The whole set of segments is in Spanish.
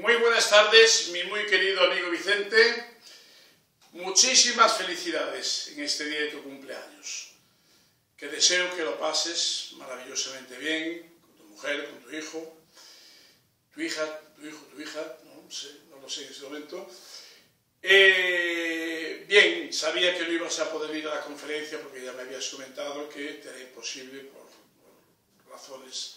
Muy buenas tardes, mi muy querido amigo Vicente. Muchísimas felicidades en este día de tu cumpleaños. Que deseo que lo pases maravillosamente bien con tu mujer, con tu hijo, tu hija, tu hijo, tu hija, no, sé, no lo sé en este momento. Eh, bien, sabía que no ibas a poder ir a la conferencia porque ya me habías comentado que era imposible por razones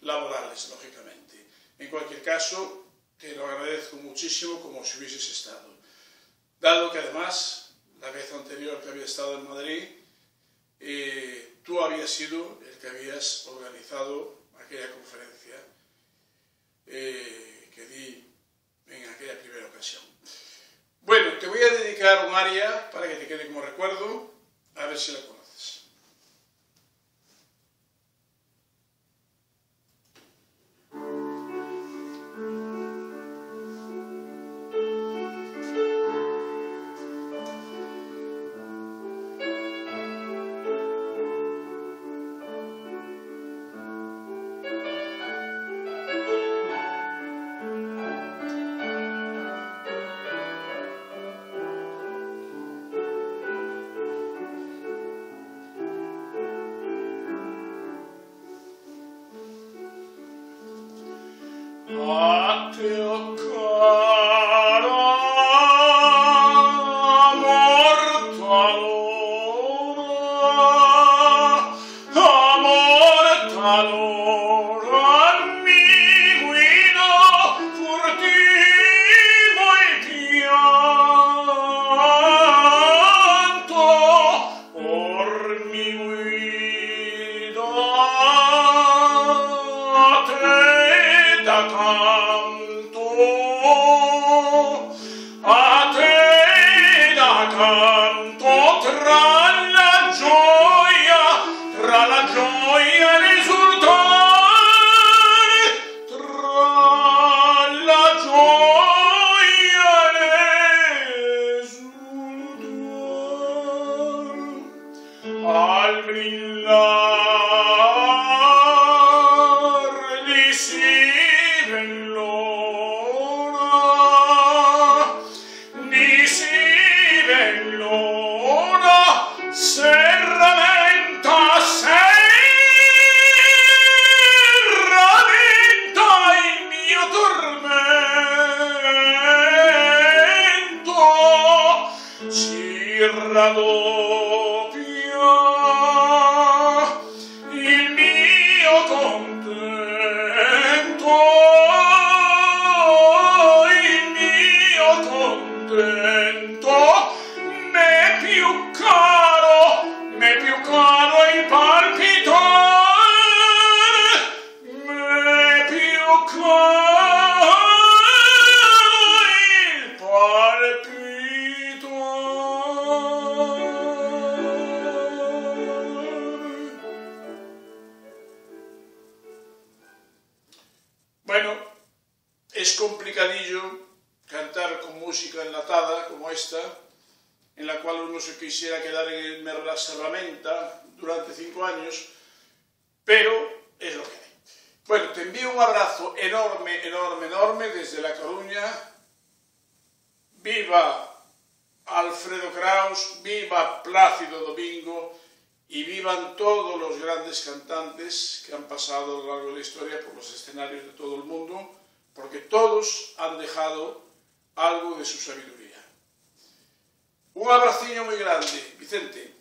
laborales, lógicamente. En cualquier caso, te lo agradezco muchísimo como si hubieses estado. Dado que además, la vez anterior que había estado en Madrid, eh, tú habías sido el que habías organizado aquella conferencia eh, que di en aquella primera ocasión. Bueno, te voy a dedicar un área para que te quede como recuerdo, a ver si la conoces. Fuck to canto tra la gioia tra la gioia risultare tra la gioia risultare. Al brillar di sirene Serramento, serramento il mio tormento, si radona. Es complicadillo cantar con música enlatada como esta, en la cual uno se quisiera quedar en la herramienta durante cinco años, pero es lo que hay. Bueno, te envío un abrazo enorme, enorme, enorme desde La Coruña. ¡Viva Alfredo Kraus! ¡Viva Plácido Domingo! Y vivan todos los grandes cantantes que han pasado a lo largo de la historia por los escenarios de todo el mundo porque todos han dejado algo de su sabiduría. Un abraciño moi grande, Vicente.